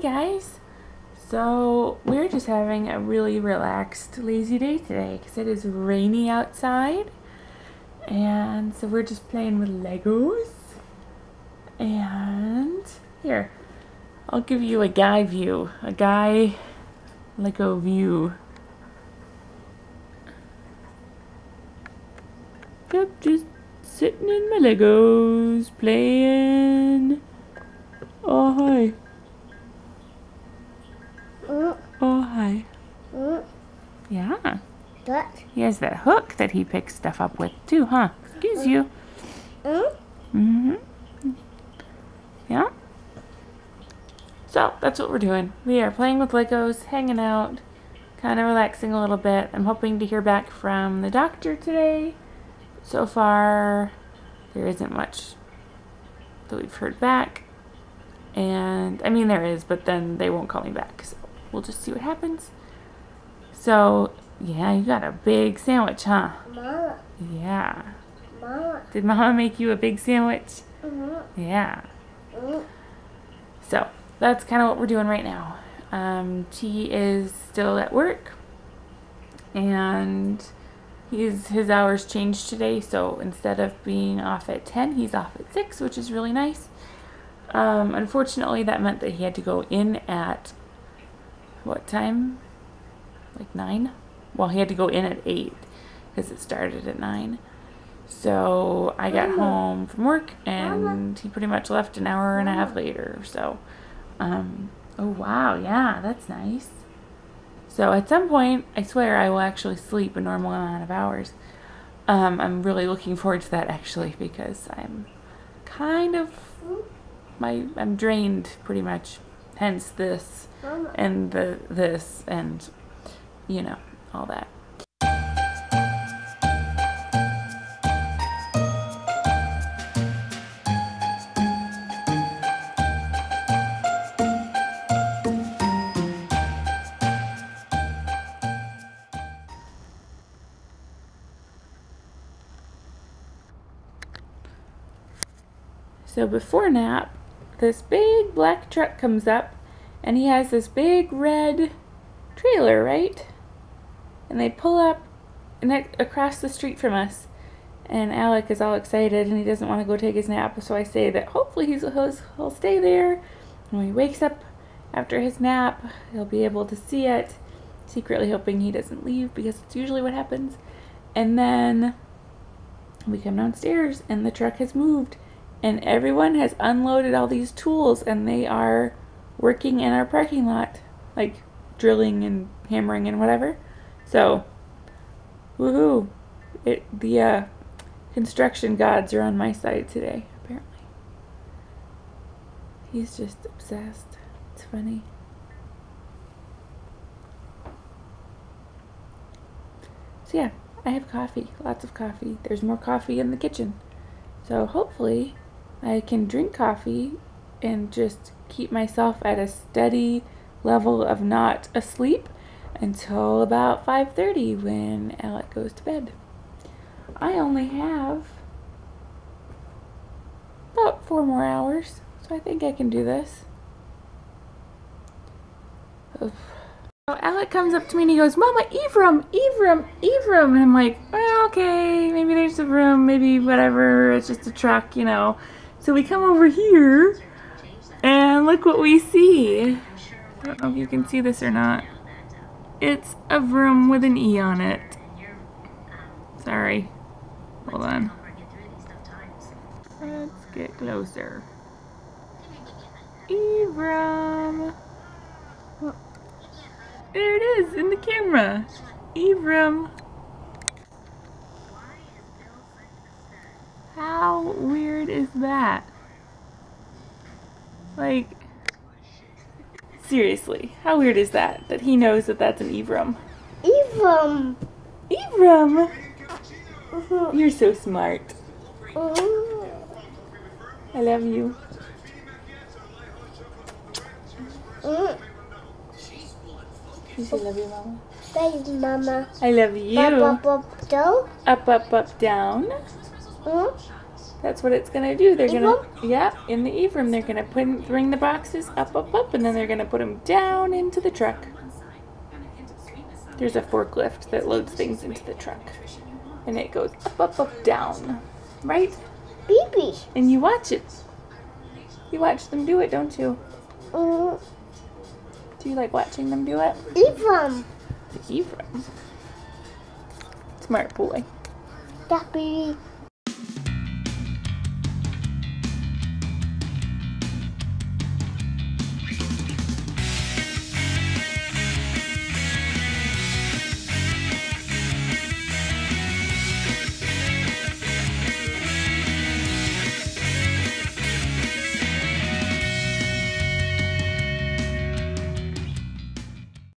Guys! So, we're just having a really relaxed, lazy day today because it is rainy outside. And so we're just playing with Legos. And here, I'll give you a guy view, a guy Lego view. Yep, just sitting in my Legos, playing. Oh, hi. What? He has that hook that he picks stuff up with, too, huh? Excuse you. Mm, Mm hmm. Yeah. So, that's what we're doing. We are playing with Legos, hanging out, kind of relaxing a little bit. I'm hoping to hear back from the doctor today. So far, there isn't much that we've heard back. And, I mean, there is, but then they won't call me back. So, we'll just see what happens. So, yeah, you got a big sandwich, huh? Mama, Yeah. Mama. Did Mama make you a big sandwich? Mm, Yeah. mm, So that's kind of what we're doing right now. Um, T is still at work, and he's his hours changed today. So instead of being off at ten, he's off at six, which is really nice. Um, unfortunately, that meant that he had to go in at what time? Like nine. Well, he had to go in at eight because it started at nine. So I got home from work and he pretty much left an hour and a half later. So, um, oh wow, yeah, that's nice. So at some point, I swear I will actually sleep a normal amount of hours. Um, I'm really looking forward to that actually because I'm kind of my I'm drained pretty much. Hence this and the this and you know all that. So before nap, this big black truck comes up and he has this big red trailer, right? And they pull up ne- across the street from us. And Alec is all excited and he doesn't want to go take his nap. So I say that hopefully he's, he'll, he'll stay there. And when he wakes up after his nap, he'll be able to see it. Secretly hoping he doesn't leave because it's usually what happens. And then we come downstairs and the truck has moved and everyone has unloaded all these tools and they are working in our parking lot like drilling and hammering and whatever so woohoo. It the uh, construction gods are on my side today apparently. He's just obsessed. It's funny. So yeah i have coffee lots of coffee. There's more coffee in the kitchen. So hopefully I can drink coffee and just keep myself at a steady level of not asleep until about 5:30 when Alec goes to bed. I only have about 4 more hours, so I think I can do this. So Alec comes up to me and he goes, Mama, Evram, Evram, Evram. And I'm like, well, okay, maybe there's a room, maybe whatever, it's just a truck, you know. So we come over here and look what we see. I don't know if you can see this or not. It's a room with an E on it. Sorry. Hold on. Let's get closer. Evram. There it is in the camera. Evram. How weird is that? Like, seriously, how weird is that? That he knows that that's an Evram. Even. Evram! Mhm, You're so smart. mhm. I love you. Mm. You love you, Mama. Thanks, Mama. I love you. Papa, Papa, do. Up, up, up, down. Mm. That's what it's gonna do. They're gonna, yeah, in the Ephraim, they're gonna put bring the boxes up, up, up, and then they're gonna put them down into the truck. There's a forklift that loads things into the truck, and it goes up, up, up, down, right? Baby. And you watch it. You watch them do it, don't you? Mm, Do you like watching them do it? Ephraim. The Ephraim. Smart boy. That baby.